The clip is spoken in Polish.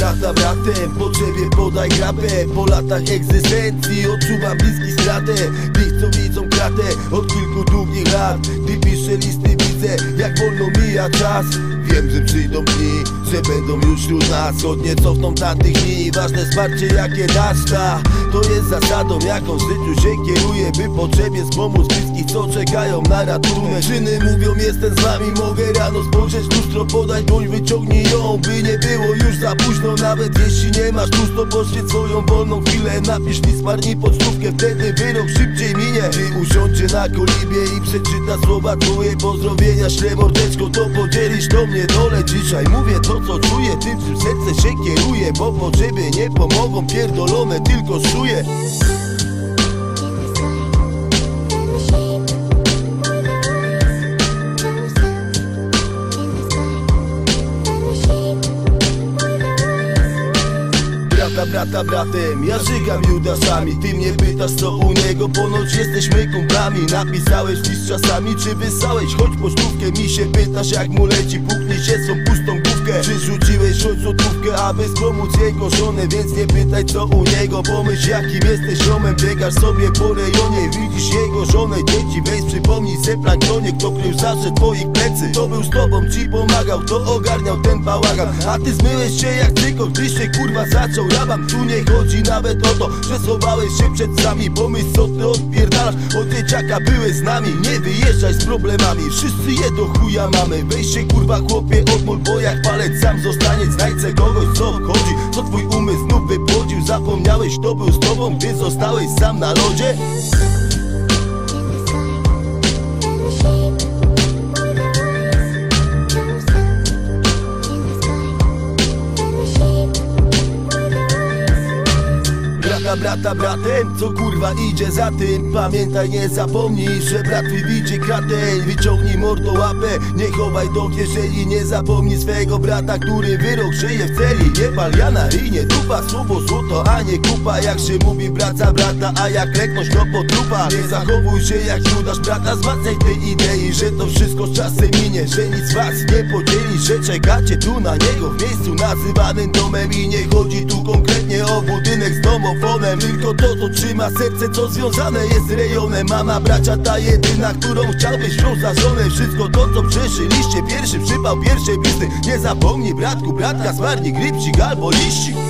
bratem Potrzebie podaj grapę Po latach egzystencji odczuwam bliski stratę. Tych co widzą kratę od kilku długich lat. Gdy piszę listy jak wolno mija czas. Wiem, że przyjdą dni, że będą już wśród nas. Godnie cofną tamtych dni. Ważne wsparcie jakie dasz ta. To jest zasadą jaką w życiu się kieruje By potrzebie wspomóc bliskich co czekają na ratunek. Czyny mówią jestem z wami Mogę rano spojrzeć lustro podać dłoń wyciągnij ją By nie było już za późno. Nawet jeśli nie masz tłusto to poświęć swoją wolną chwilę. Napisz mi smarnij pocztówkę Wtedy wyrok szybciej minie. Ty na kolibie i przeczyta słowa twoje Pozdrowienia. Śle mordeczko To podzielisz do mnie dole dzisiaj. Mówię to co czuję Tym czym serce się kieruje Bo potrzeby nie pomogą Pierdolone tylko szuje Brata, bratem, ja żygam Judaszami Ty mnie pytasz co u niego, ponoć jesteśmy kumplami. Napisałeś list czasami, czy wysłałeś? Choć pocztówkę Mi się pytasz jak mu leci, puknij się swą pustą główkę Czy rzuciłeś choć złotówkę, aby wspomóc jego żonę? Więc nie pytaj co u niego, pomyśl jakim jesteś ziomem. Biegasz sobie po rejonie, widzisz jego żonę Dzieci, weź przypomnij se planktonie, kto krył zawsze twoich plecy. To był z tobą, ci pomagał, to ogarniał ten bałagan. A ty zmyłeś się jak tylko, gdy się kurwa zaczął rabam Tu nie chodzi nawet o to, że schowałeś się przed sami. Pomyśl co ty odpierdalasz, od dzieciaka byłeś z nami. Nie wyjeżdżaj z problemami, wszyscy je do chuja mamy. Weź się kurwa chłopie odmól, bo jak sam zostanie Znajdź kogoś co chodzi, co twój umysł znów wypłodził Zapomniałeś kto był z tobą, gdy zostałeś sam na lodzie Brata, bratem, co kurwa idzie za tym? Pamiętaj, nie zapomnij, że brat twój widzi kratę Wyciągnij mordo łapę, nie chowaj do kieszeni. Nie zapomnij swego brata, który wyrok żyje w celi. Nie pal ja na rynie, dupa, słowo złoto, a nie kupa. Jak się mówi braca brata, a jak lekność to potrupa. Nie zachowuj się jak Judasz, brata, zwracaj tej idei Że to wszystko z czasem minie, że nic was nie podzieli Że czekacie tu na niego w miejscu nazywanym domem. I nie chodzi tu konkretnie z domofonem Tylko to, co trzyma serce, co związane jest z rejonem. Mama, bracia, ta jedyna, którą chciałbyś wziąć za żonę. Wszystko to, co przeszyliście, pierwszy przypał, pierwsze blisty. Nie zapomnij, bratku, bratka, zmarnik, rybcik albo liścik